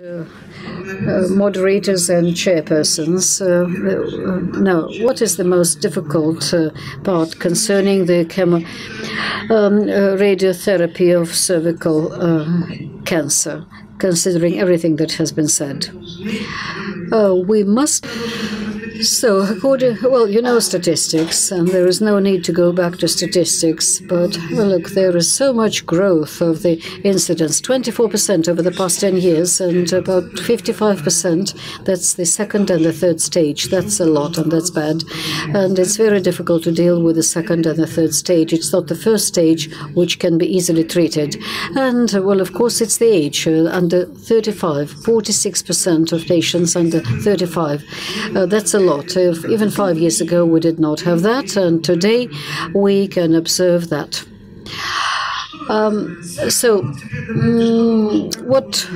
Uh, moderators and chairpersons. Uh, uh, now, what is the most difficult uh, part concerning the chemo um, uh, radiotherapy of cervical uh, cancer, considering everything that has been said? we must so, according, well, you know statistics, and there is no need to go back to statistics, but look, there is so much growth of the incidence 24% over the past 10 years, and about 55%. That's the second and the third stage. That's a lot, and that's bad. And it's very difficult to deal with the second and the third stage. It's not the first stage, which can be easily treated. And, well, of course, it's the age. Uh, under 35, 46% of patients under 35. Uh, that's a lot. If even five years ago we did not have that, and today we can observe that. Um, so, um, what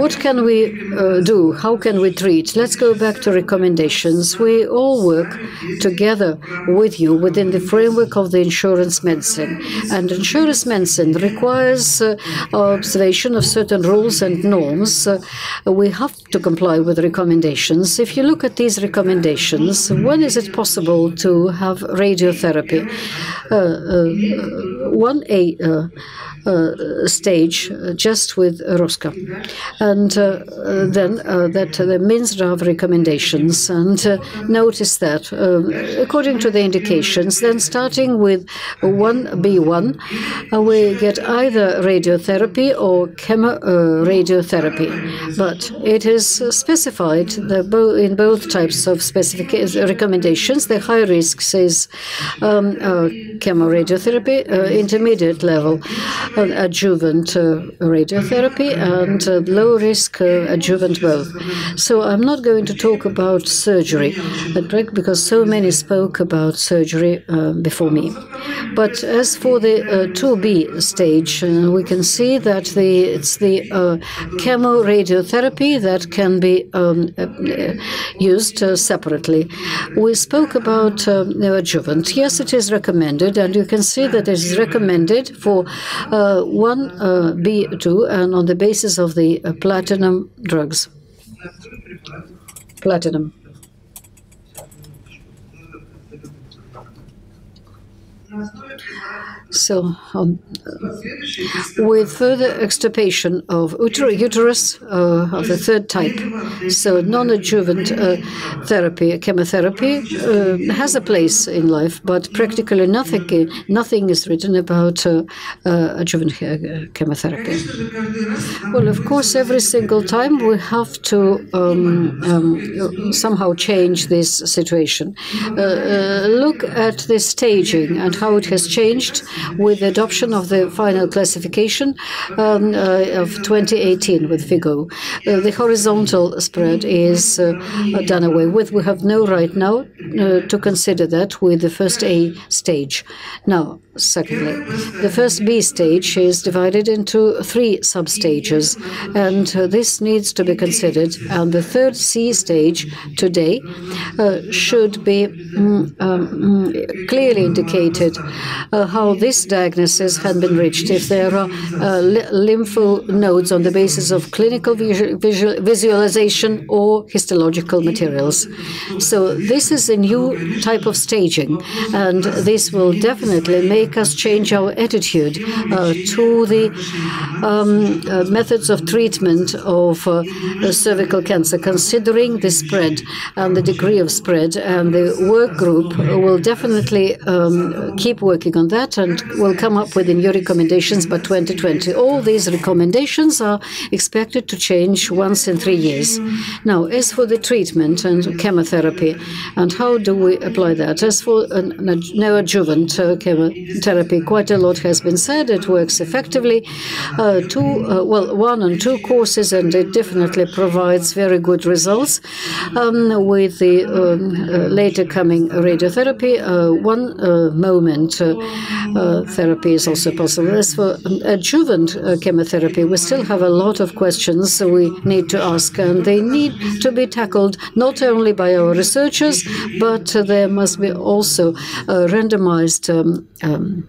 what can we uh, do? How can we treat? Let's go back to recommendations. We all work together with you within the framework of the insurance medicine. And insurance medicine requires uh, observation of certain rules and norms. Uh, we have to comply with recommendations. If you look at these recommendations, when is it possible to have radiotherapy? Uh, uh, one A uh, uh, stage just with Rosca. And uh, then uh, that the Minzdrav recommendations and notice that um, according to the indications, then starting with 1B1, we get either radiotherapy or chemoradiotherapy. But it is specified bo in both types of specific recommendations. The high risk is um, chemoradiotherapy, intermediate level adjuvant uh, radiotherapy and uh, low risk uh, adjuvant both. So I'm not going to talk about surgery because so many spoke about surgery before me. But as for the 2B stage, we can see that the it's the chemoradiotherapy that can be um, used separately. We spoke about adjuvant. Yes, it is recommended, and you can see that it is recommended for uh, 1B2 uh, and on the basis of the uh, platinum drugs. Platinum. So, um, with further extirpation of uterus uh, of the third type, so neoadjuvant uh, therapy, chemotherapy, uh, has a place in life, but practically nothing, nothing is written about uh, uh, adjuvant chemotherapy. Well, of course, every single time we have to um, um, somehow change this situation. Uh, look at the staging and how it has changed with the adoption of the final classification um, uh, of 2018 with FIGO. Uh, the horizontal spread is uh, done away with. We have no right now uh, to consider that with the first A stage. Now, Secondly, the first B stage is divided into three sub-stages, and uh, this needs to be considered. And the third C stage today should be mm, um, mm, clearly indicated how this diagnosis had been reached. If there are uh, lympho nodes on the basis of clinical visual, visual, visualization or histological materials. So this is a new type of staging, and this will definitely make make us change our attitude uh, to the um, uh, methods of treatment of uh, cervical cancer, considering the spread and the degree of spread. And the work group will definitely um, keep working on that and will come up with the new recommendations by 2020. All these recommendations are expected to change once in three years. Now, as for the treatment and chemotherapy, and how do we apply that? As for neoadjuvant uh, therapy. Quite a lot has been said. It works effectively. Uh, two, uh, well, one and two courses, and it definitely provides very good results. Um, with the um, uh, later coming radiotherapy, uh, one moment therapy is also possible. As for adjuvant chemotherapy, we still have a lot of questions we need to ask, and they need to be tackled not only by our researchers, but there must be also randomized um, um,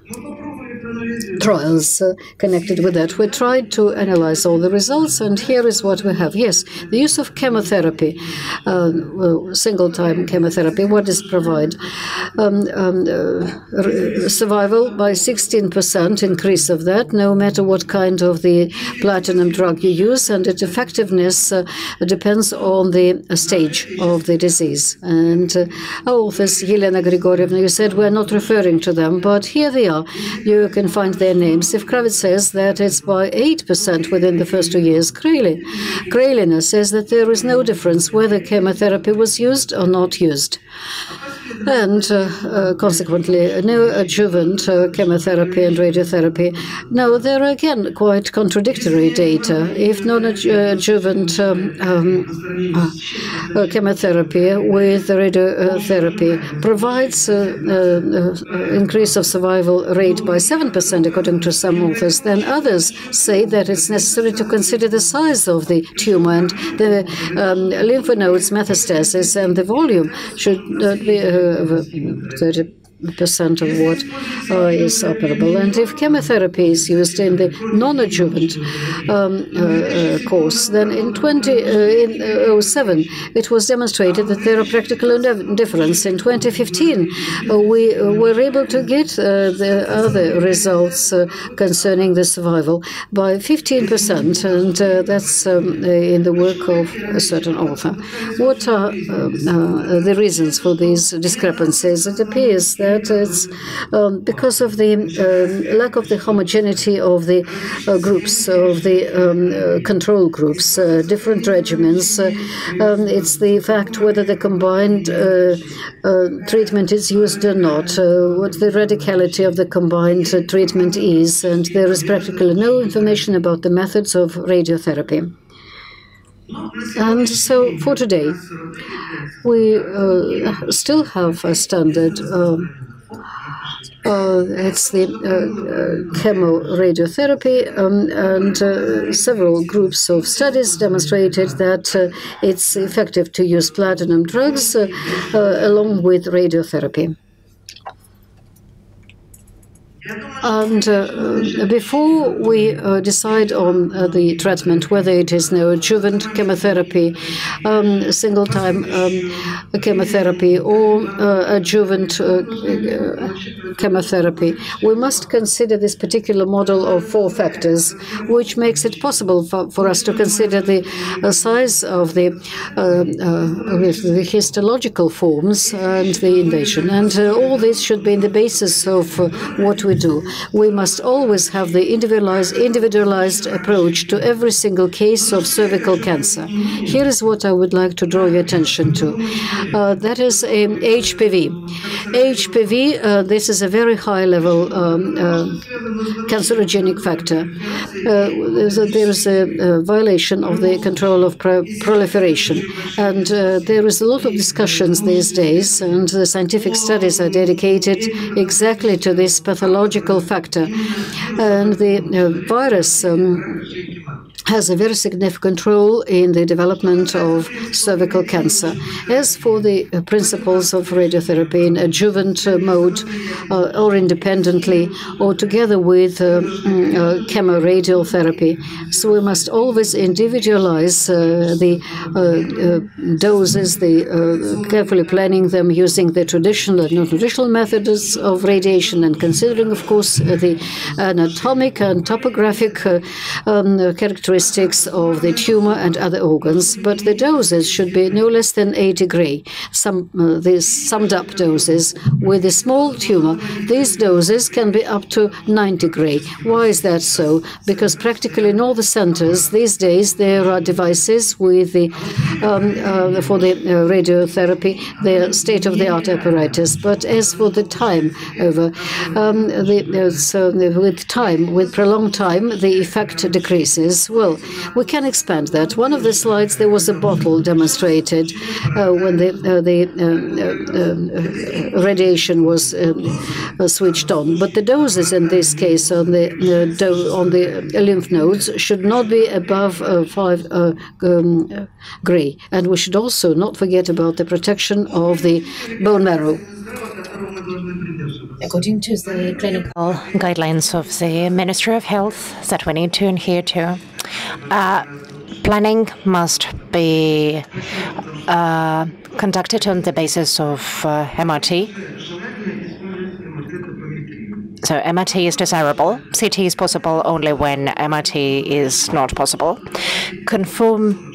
trials uh, connected with that. We tried to analyze all the results, and here is what we have. Yes, the use of chemotherapy, uh, single time chemotherapy, what does? Um, um, uh, survival by 16% increase of that, no matter what kind of the platinum drug you use, and its effectiveness uh, depends on the stage of the disease. And uh, our authors, Helena Grigorievna, you said we're not referring to them, but here they are. You can find their names. If Kravitz says that it's by 8% within the first two years, Krailina says that there is no difference whether chemotherapy was used or not used and uh, uh, consequently neoadjuvant uh, chemotherapy and radiotherapy. Now, there are again quite contradictory data. If neoadjuvant um, um, chemotherapy with radiotherapy provides an increase of survival rate by 7%, according to some authors, then others say that it's necessary to consider the size of the tumor and the um, lymph nodes metastasis and the volume should be 30 percent of what uh, is operable. And if chemotherapy is used in the neoadjuvant um, uh, uh course, then in 2007 uh, it was demonstrated that there are practical difference. In 2015, uh, we were able to get the other results concerning the survival by 15%, and that's um, in the work of a certain author. What are the reasons for these discrepancies? It appears that that it's um, because of the um, lack of the homogeneity of the uh, groups, of the um, uh, control groups, uh, different regimens. Um, it's the fact whether the combined treatment is used or not, what the radicality of the combined treatment is, and there is practically no information about the methods of radiotherapy. And so for today, we uh, still have a standard um, uh, it's the uh, uh, chemoradiotherapy, um, and uh, several groups of studies demonstrated that it's effective to use platinum drugs along with radiotherapy. And uh, before we uh, decide on uh, the treatment, whether it is neoadjuvant chemotherapy, um, single time um, chemotherapy, or uh, adjuvant uh, chemotherapy, we must consider this particular model of four factors, which makes it possible for, for us to consider the uh, size of the, the histological forms and the invasion. And all this should be in the basis of what we do. We must always have the individualized, individualized approach to every single case of cervical cancer. Here is what I would like to draw your attention to. Uh, that is a HPV. HPV, uh, this is a very high level um, uh, cancerogenic factor. Uh, there is a, a, violation of the control of pro proliferation. And uh, there is a lot of discussions these days, and the scientific studies are dedicated exactly to this pathological factor. And the uh, virus um, has a very significant role in the development of cervical cancer. As for the uh, principles of radiotherapy in adjuvant uh, mode uh, or independently or together with uh, mm, uh chemoradial therapy, so we must always individualize uh, the doses, the carefully planning them using the traditional and non-traditional methods of radiation and considering, of course, the anatomic and topographic um, characteristics characteristics of the tumor and other organs, but the doses should be no less than 80 gray. Some uh, these summed up doses with a small tumor, these doses can be up to 90 gray. Why is that so? Because practically in all the centers these days there are devices with the um, uh, for the uh, radiotherapy, the state-of-the-art apparatus. But as for the time over, um, the, so with time, with prolonged time, the effect decreases. Well, we can expand that. One of the slides, there was a bottle demonstrated uh, when the, uh, the uh, uh, uh radiation was um, uh, switched on. But the doses in this case on the on the lymph nodes should not be above five um, gray, and we should also not forget about the protection of the bone marrow. According to the clinical guidelines of the Ministry of Health that we need to adhere to, uh, planning must be uh, conducted on the basis of uh, MRT. So MRT is desirable. CT is possible only when MRT is not possible. Conform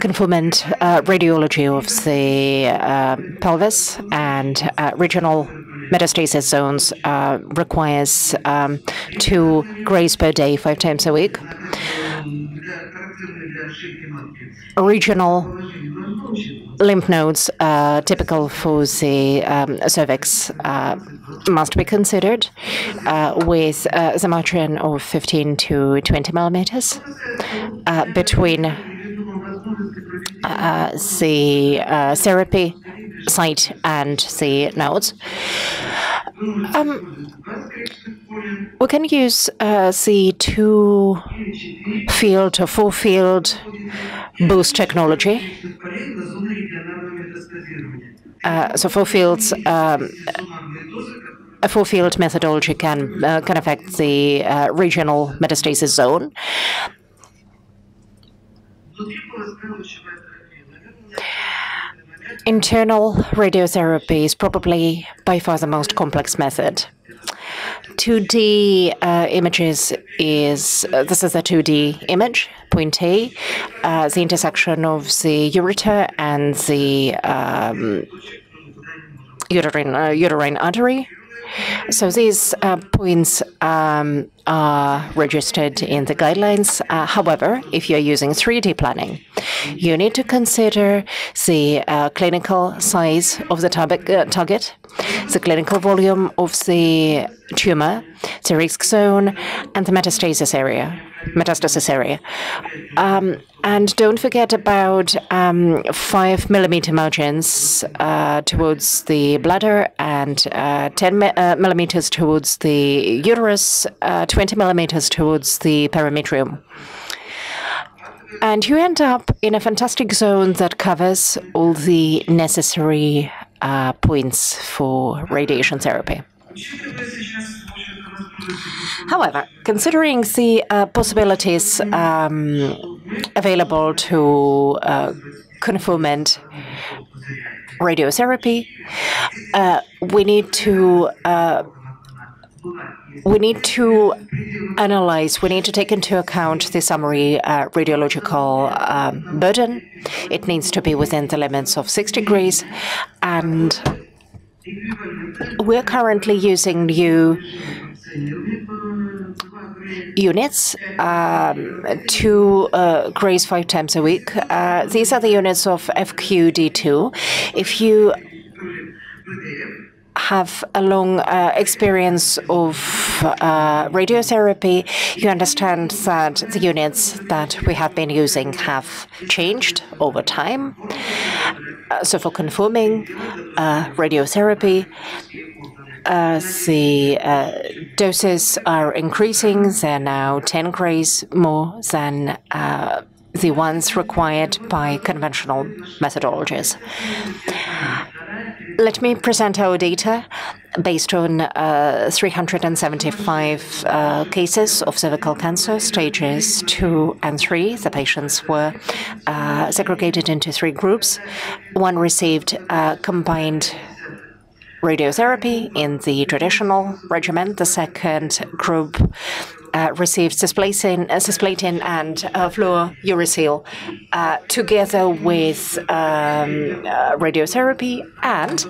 conformant uh, radiology of the uh, pelvis and uh, regional metastasis zones uh, requires um, two grays per day, five times a week. Regional lymph nodes uh, typical for the um, cervix uh, must be considered uh, with the margin of 15 to 20 millimeters between uh, the therapy site and the nodes. Um, we can use uh, the two field or four field boost technology. Uh, so four fields, um, a four field methodology can uh, can affect the uh, regional metastasis zone. Internal radiotherapy is probably by far the most complex method. 2D uh, images is uh, this is a 2D image, point A, uh, the intersection of the ureter and the um, uterine uh, uterine artery. So these uh, points um, are registered in the guidelines. Uh, however, if you're using 3D planning, you need to consider the uh, clinical size of the target, uh, target, the clinical volume of the tumor, the risk zone, and the metastasis area. Metastasis area. Um, and don't forget about um, five millimeter margins uh, towards the bladder and uh, 10 uh, millimeters towards the uterus, uh, 20 millimeters towards the perimetrium. And you end up in a fantastic zone that covers all the necessary uh, points for radiation therapy. However, considering the uh, possibilities um, available to uh, conformant radiotherapy, uh, we need to uh, we need to analyze, we need to take into account the summary uh, radiological um, burden. It needs to be within the limits of 6 degrees. And we're currently using new units, um, two uh, grays five times a week. Uh, these are the units of EQD2. If you have a long uh, experience of uh, radiotherapy, you understand that the units that we have been using have changed over time. Uh, so for conforming uh, radiotherapy, uh, the uh, doses are increasing. They're now 10 grays more than the ones required by conventional methodologies. Let me present our data based on uh, 375 uh, cases of cervical cancer, stages 2 and 3. The patients were uh, segregated into three groups. One received combined radiotherapy in the traditional regimen. The second group uh, received cisplatin, uh, cisplatin and uh, fluorouracil uh, together with um, uh, radiotherapy and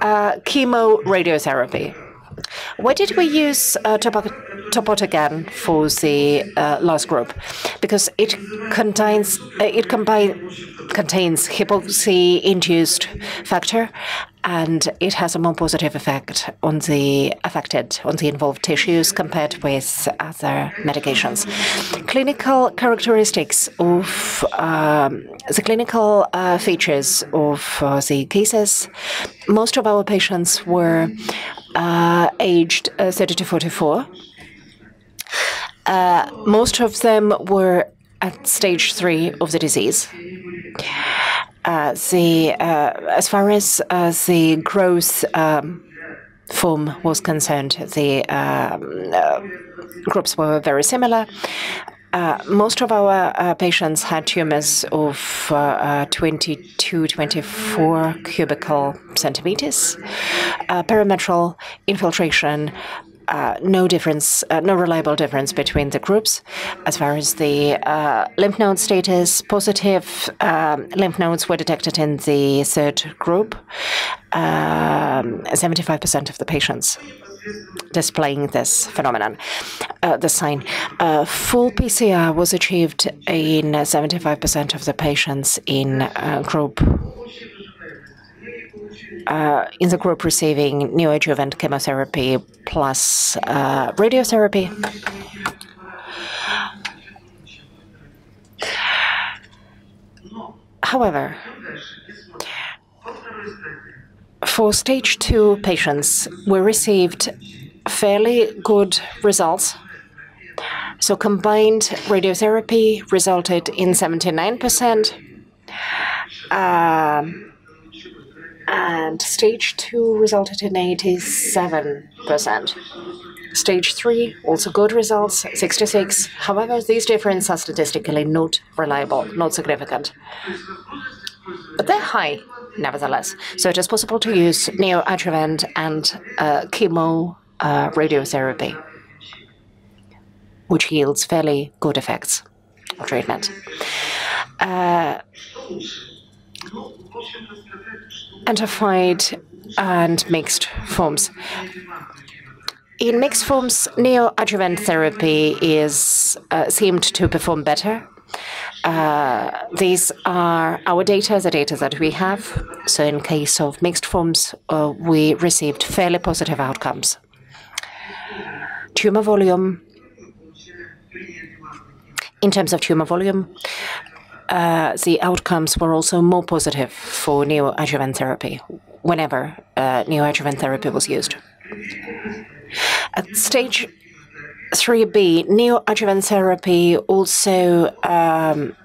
uh, chemoradiotherapy. Why did we use uh, topotecan for the uh, last group? Because it contains uh, it combine, contains hypoxia-induced factor, and it has a more positive effect on the affected, on the involved tissues compared with other medications. Clinical characteristics of um, the clinical uh, features of uh, the cases. Most of our patients were uh, aged uh, 30 to 44. Uh, most of them were at stage three of the disease. The as far as the growth um, form was concerned, the um, uh, groups were very similar. Uh, most of our uh, patients had tumors of uh, uh 22, 24 cubical centimeters. Uh, perimetral infiltration uh, no difference, uh, no reliable difference between the groups. As far as the uh, lymph node status, positive um, lymph nodes were detected in the third group. 75% um, of the patients displaying this phenomenon, uh, the sign. Uh, full PCR was achieved in 75% of the patients in uh, group uh, in the group receiving neoadjuvant chemotherapy plus uh, radiotherapy. However, for stage two patients, we received fairly good results. So combined radiotherapy resulted in 79%. Uh, and stage two resulted in 87%. Stage three, also good results, 66. However, these differences are statistically not reliable, not significant. But they're high, nevertheless. So it is possible to use neoadjuvant and uh, chemo uh, radiotherapy, which yields fairly good effects of treatment. Uh, Identified and mixed forms. In mixed forms, neoadjuvant therapy is uh, seemed to perform better. Uh, these are our data, the data that we have. So in case of mixed forms, uh, we received fairly positive outcomes. Tumor volume. In terms of tumor volume, uh, the outcomes were also more positive for neoadjuvant therapy whenever uh, neoadjuvant therapy was used. At stage 3B, neoadjuvant therapy also um,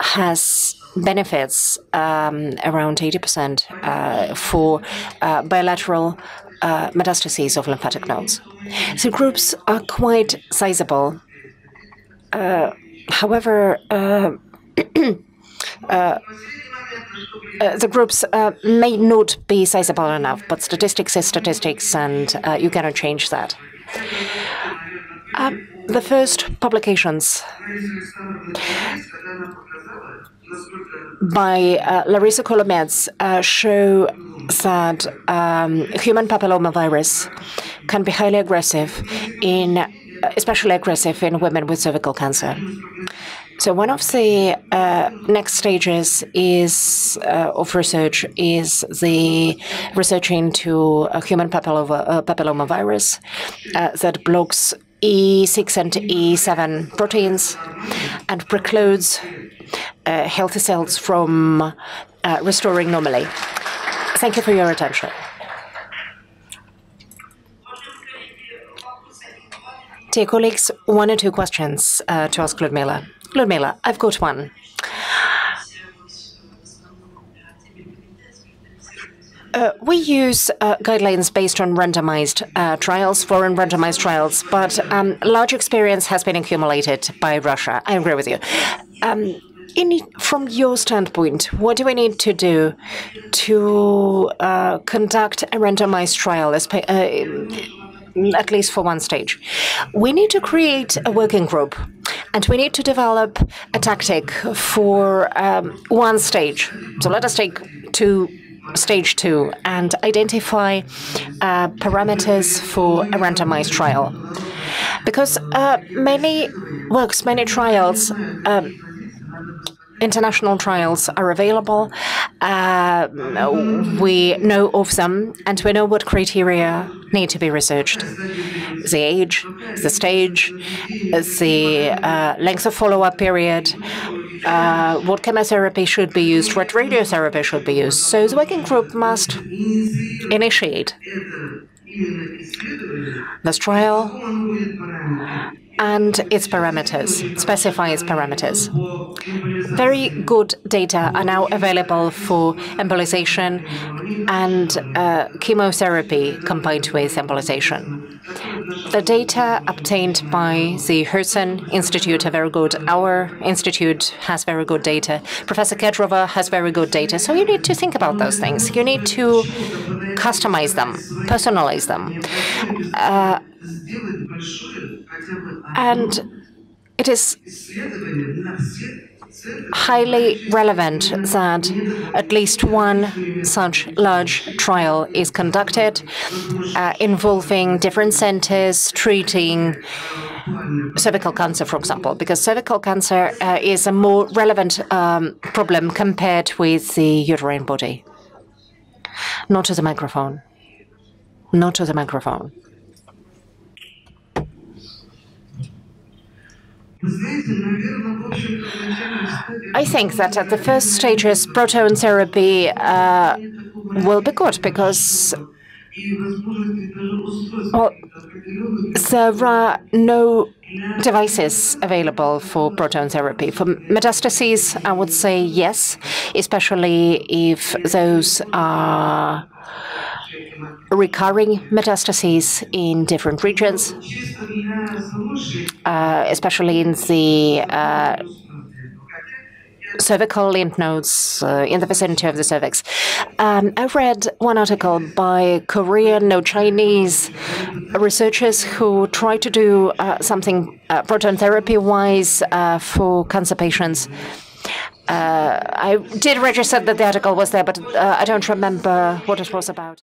has benefits um, around 80% uh, for uh, bilateral uh, metastases of lymphatic nodes. The groups are quite sizable. Uh, However, uh, uh, uh, the groups uh, may not be sizable enough, but statistics is statistics, and uh, you cannot change that. Um, the first publications by uh, Larissa Kolomiets show that um, human papillomavirus can be highly aggressive in especially aggressive in women with cervical cancer. So one of the uh, next stages is uh, of research is the research into a human papilloma, uh, papillomavirus uh, that blocks E6 and E7 proteins and precludes uh, healthy cells from restoring normally. Thank you for your attention. Dear colleagues, one or two questions uh, to ask Lyudmila. Lyudmila, I've got one. Uh, we use uh, guidelines based on randomized uh, trials, foreign randomized trials, but um, large experience has been accumulated by Russia. I agree with you. Um, in, from your standpoint, what do we need to do to uh, conduct a randomized trial, uh, at least for one stage. We need to create a working group and we need to develop a tactic for um, one stage. So let us take two stage two and identify uh, parameters for a randomized trial. Because uh, many works, many trials, um, international trials are available. Uh, we know of them, and we know what criteria need to be researched. The age, the stage, the uh, length of follow-up period, uh, what chemotherapy should be used, what radiotherapy should be used. So the working group must initiate this trial and its parameters, specify its parameters. Very good data are now available for embolization and uh, chemotherapy combined with embolization. The data obtained by the Herzen Institute are very good. Our institute has very good data. Professor Kedrova has very good data. So you need to think about those things. You need to customize them, personalize them. Uh, and it is highly relevant that at least one such large trial is conducted uh, involving different centers treating cervical cancer, for example, because cervical cancer uh, is a more relevant um, problem compared with the uterine body. Not to the microphone. Not to the microphone. I think that at the first stages, proton therapy uh, will be good because well, there are no devices available for proton therapy. For metastases, I would say yes, especially if those are recurring metastases in different regions, uh, especially in the uh, cervical lymph nodes uh, in the vicinity of the cervix. Um, I read one article by Korean, no Chinese researchers who tried to do uh, something uh, proton therapy wise uh, for cancer patients. Uh, I did register that the article was there, but uh, I don't remember what it was about.